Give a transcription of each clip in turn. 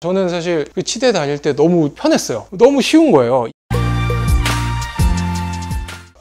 저는 사실 그 치대 다닐 때 너무 편했어요. 너무 쉬운 거예요.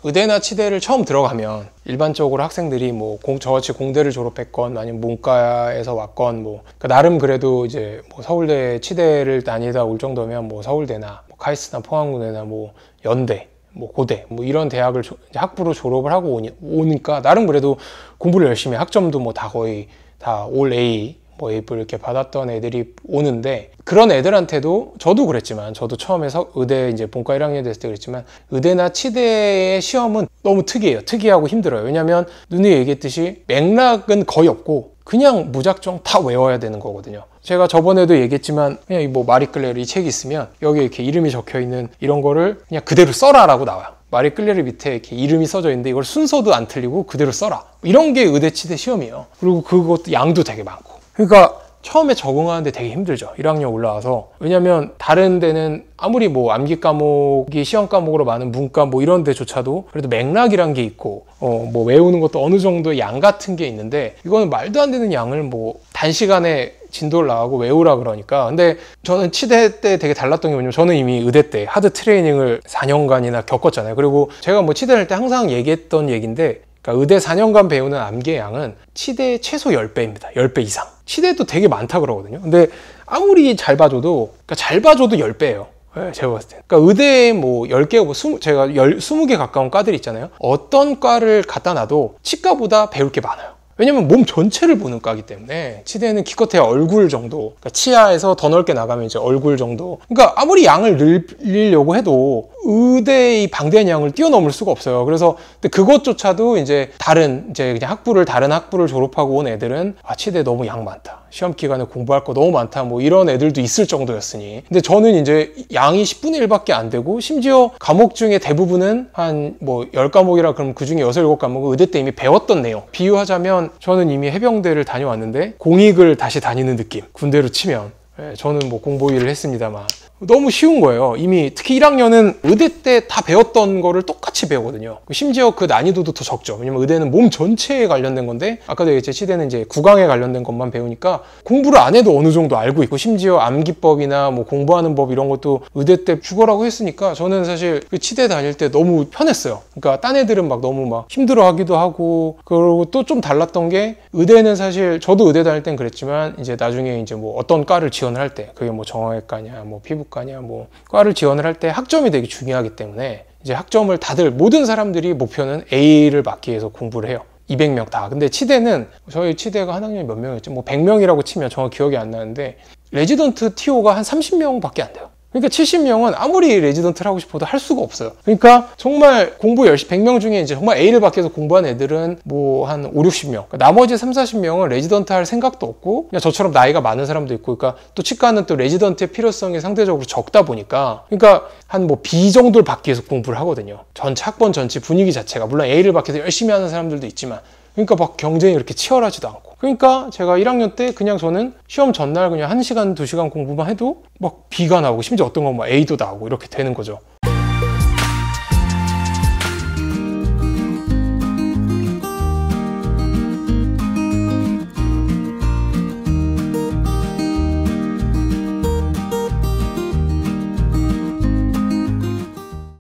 의대나 치대를 처음 들어가면 일반적으로 학생들이 뭐 공, 저같이 공대를 졸업했건 아니면 문과에서 왔건 뭐 그러니까 나름 그래도 이제 뭐 서울대 치대를 다니다 올 정도면 뭐 서울대나 뭐 카이스트나 포항군대나 뭐 연대 뭐 고대 뭐 이런 대학을 조- 학부로 졸업을 하고 오니, 오니까 나름 그래도 공부를 열심히 학점도 뭐 다 거의 다 올 A 뭐 A 이렇게 받았던 애들이 오는데 그런 애들한테도 저도 그랬지만 저도 처음에 서 의대 이제 본과 1학년 됐을 때 그랬지만 의대나 치대의 시험은 너무 특이해요 특이하고 힘들어요 왜냐면 눈이 얘기했듯이 맥락은 거의 없고 그냥 무작정 다 외워야 되는 거거든요. 제가 저번에도 얘기했지만 그냥 이뭐 마리 클레르 이 책이 있으면 여기 이렇게 이름이 적혀 있는 이런 거를 그냥 그대로 써라라고 나와요. 마리 클레르 밑에 이렇게 이름이 써져 있는데 이걸 순서도 안 틀리고 그대로 써라. 이런 게 의대 치대 시험이에요. 그리고 그것도 양도 되게 많고. 그러니까 처음에 적응하는데 되게 힘들죠. 1학년 올라와서. 왜냐면 다른 데는 아무리 뭐 암기 과목이 시험 과목으로 많은 문과 뭐 이런 데조차도 그래도 맥락이란 게 있고 어 뭐 외우는 것도 어느 정도의 양 같은 게 있는데 이거는 말도 안 되는 양을 뭐 단시간에 진도를 나가고 외우라 그러니까 근데 저는 치대 때 되게 달랐던 게 뭐냐면 저는 이미 의대 때 하드 트레이닝을 4년간이나 겪었잖아요 그리고 제가 뭐 치대 할 때 항상 얘기했던 얘기인데 그러니까 의대 4년간 배우는 암기의 양은 치대 최소 10배입니다. 10배 이상. 치대도 되게 많다 그러거든요. 근데 아무리 잘 봐줘도, 그러니까 잘 봐줘도 10배예요. 네, 제가 봤을 때. 그러니까 의대에 뭐 10개, 뭐 20, 제가 10, 20개 가까운 과들이 있잖아요. 어떤 과를 갖다 놔도 치과보다 배울 게 많아요. 왜냐면 몸 전체를 보는 과기 때문에 치대는 기껏해야 얼굴 정도 그러니까 치아에서 더 넓게 나가면 이제 얼굴 정도 그러니까 아무리 양을 늘리려고 해도 의대의 방대한 양을 뛰어넘을 수가 없어요. 그래서 그것조차도 이제 다른 이제 그냥 학부를 다른 학부를 졸업하고 온 애들은 아 치대 너무 양 많다. 시험 기간에 공부할 거 너무 많다. 뭐 이런 애들도 있을 정도였으니. 근데 저는 이제 양이 10분의 1밖에 안 되고 심지어 과목 중에 대부분은 한 뭐 10과목이라 그러면 그 중에 6, 7과목은 의대 때 이미 배웠던 내용. 비유하자면 저는 이미 해병대를 다녀왔는데 공익을 다시 다니는 느낌. 군대로 치면. 예, 저는 뭐 공보 일을 했습니다만 너무 쉬운 거예요. 이미 특히 1학년은 의대 때 다 배웠던 거를 똑같이 배우거든요. 심지어 그 난이도도 더 적죠. 왜냐면 의대는 몸 전체에 관련된 건데 아까도 얘기했지 치대는 이제 구강에 관련된 것만 배우니까 공부를 안 해도 어느 정도 알고 있고 심지어 암기법이나 뭐 공부하는 법 이런 것도 의대 때 죽어라고 했으니까 저는 사실 그 치대 다닐 때 너무 편했어요. 그러니까 딴 애들은 막 너무 막 힘들어하기도 하고 그리고 또 좀 달랐던 게 의대는 사실 저도 의대 다닐 땐 그랬지만 이제 나중에 이제 뭐 어떤 과를 지원을 할때 그게 뭐 정형외과냐 뭐 피부 과냐 뭐 과를 지원을 할 때 학점이 되게 중요하기 때문에 이제 학점을 다들 모든 사람들이 목표는 A를 맞기 위해서 공부를 해요. 200명 다. 근데 치대는 저희 치대가 한 학년이 몇 명이었죠? 뭐 100명이라고 치면 정확히 기억이 안 나는데 레지던트 TO가 한 30명밖에 안 돼요. 그러니까 70명은 아무리 레지던트를 하고 싶어도 할 수가 없어요. 그러니까 정말 공부 열심히 100명 중에 이제 정말 A를 받기 위해서 공부한 애들은 뭐 한 5, 60명. 그러니까 나머지 3, 40명은 레지던트 할 생각도 없고 그냥 저처럼 나이가 많은 사람도 있고 그러니까 또 치과는 또 레지던트의 필요성이 상대적으로 적다 보니까 그러니까 한 뭐 B 정도를 받기 위해서 공부를 하거든요. 전체 학번 전체 분위기 자체가 물론 A를 받기 위해서 열심히 하는 사람들도 있지만 그러니까 막 경쟁이 그렇게 치열하지도 않고. 그러니까 제가 1학년 때 그냥 저는 시험 전날 그냥 1시간, 2시간 공부만 해도 막 B가 나오고 심지어 어떤 건 막 A도 나오고 이렇게 되는 거죠.